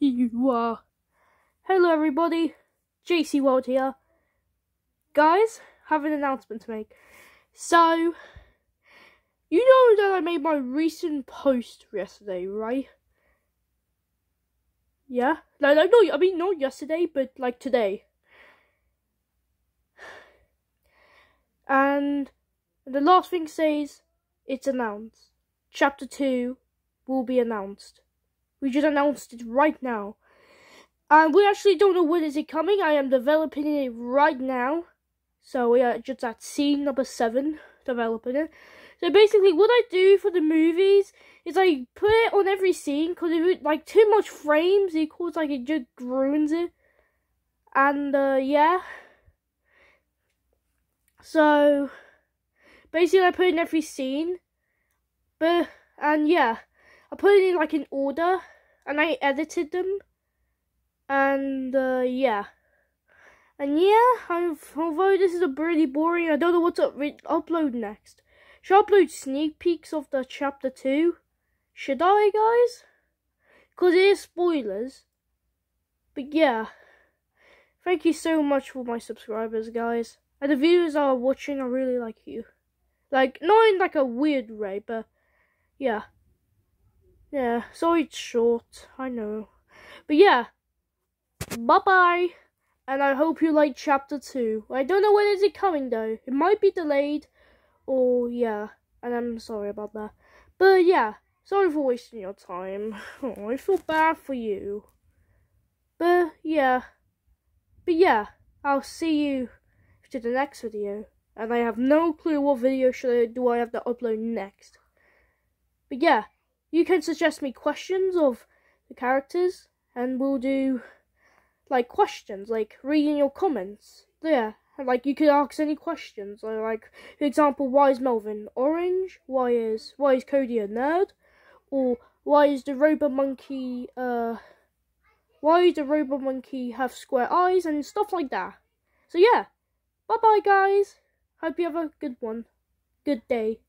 you are. Hello, everybody. JC World here. Guys, have an announcement to make. So, you know that I made my recent post yesterday, right? Yeah? No, no, no, I mean, not yesterday, but like today. And the last thing says, it's announced. Chapter 2 will be announced. We just announced it right now. And we actually don't know when is it coming. I am developing it right now. So we are just at scene number 7, developing it. So basically what I do for the movies is I put it on every scene because if it like too much frames equals like it just ruins it. And uh, yeah. So basically I put in every scene. But and yeah. I put it in like in order and I edited them. And uh, yeah. And yeah, I've, although this is a pretty boring, I don't know what to upload next. Should I upload sneak peeks of the chapter 2? Should I, guys? Because it is spoilers. But yeah. Thank you so much for my subscribers, guys. And the viewers are watching, I really like you. Like, not in like a weird way, but yeah. Yeah, sorry it's short, I know. But yeah, bye-bye. And I hope you like chapter 2. I don't know when is it coming though. It might be delayed. Or yeah, and I'm sorry about that. But yeah, sorry for wasting your time. Oh, I feel bad for you. But yeah. But yeah, I'll see you to the next video. And I have no clue what video should I do I have to upload next. But yeah. You can suggest me questions of the characters, and we'll do like questions, like reading your comments. Yeah, like you could ask any questions. Like, for example, why is Melvin orange? Why is why is Cody a nerd? Or why is the robot monkey uh why does the robot monkey have square eyes and stuff like that? So yeah, bye bye guys. Hope you have a good one. Good day.